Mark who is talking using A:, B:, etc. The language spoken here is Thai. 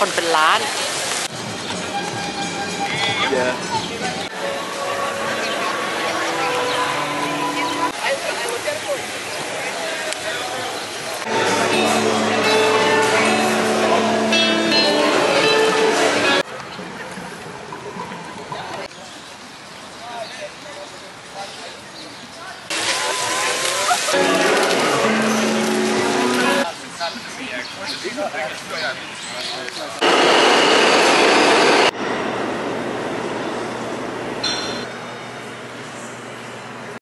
A: คนเป็นล้าน
B: เยอะ
A: Obrigado.